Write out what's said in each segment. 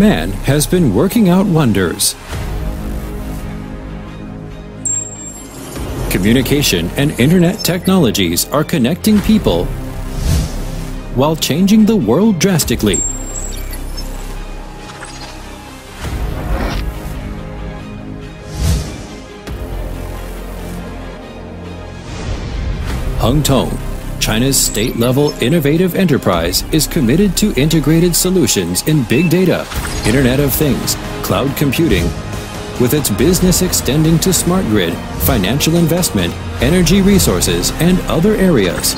man has been working out wonders. Communication and internet technologies are connecting people while changing the world drastically. Hengtong, China's state-level innovative enterprise is committed to integrated solutions in big data, Internet of Things, cloud computing, with its business extending to smart grid, financial investment, energy resources, and other areas.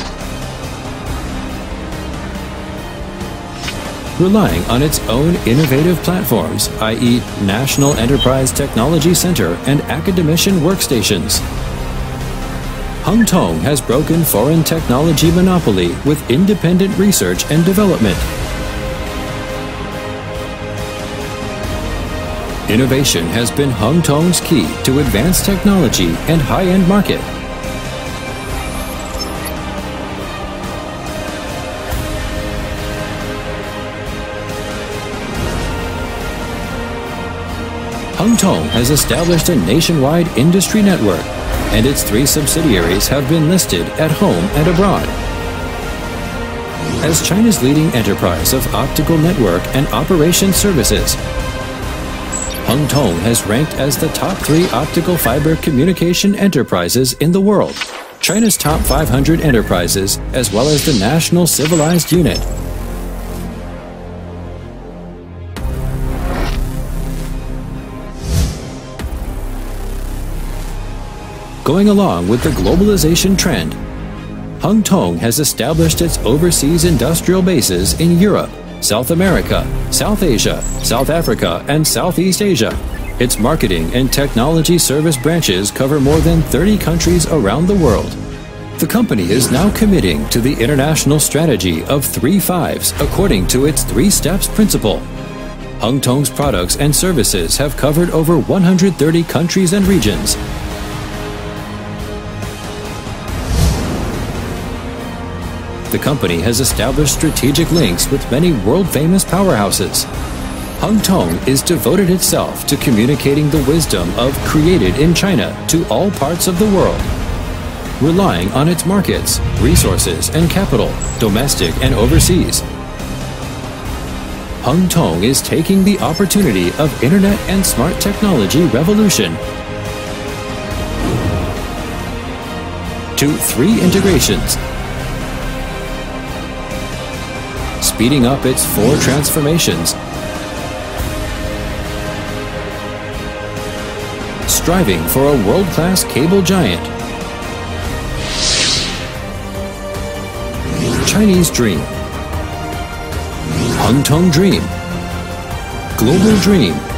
Relying on its own innovative platforms, i.e. National Enterprise Technology Center and Academician Workstations, Hengtong has broken foreign technology monopoly with independent research and development. Innovation has been Hengtong's key to advanced technology and high-end market. Hengtong has established a nationwide industry network and its three subsidiaries have been listed at home and abroad. As China's leading enterprise of optical network and operation services, Hengtong has ranked as the top three optical fiber communication enterprises in the world, China's top 500 enterprises, as well as the National Civilized Unit, Going along with the globalization trend, Hengtong has established its overseas industrial bases in Europe, South America, South Asia, South Africa, and Southeast Asia. Its marketing and technology service branches cover more than 30 countries around the world. The company is now committing to the international strategy of three fives according to its three steps principle. Hengtong's products and services have covered over 130 countries and regions, the company has established strategic links with many world-famous powerhouses. Hengtong is devoted itself to communicating the wisdom of created in China to all parts of the world. Relying on its markets, resources, and capital, domestic and overseas. Hengtong is taking the opportunity of internet and smart technology revolution to three integrations speeding up its four transformations, striving for a world-class cable giant. Chinese Dream. Hengtong Dream. Global Dream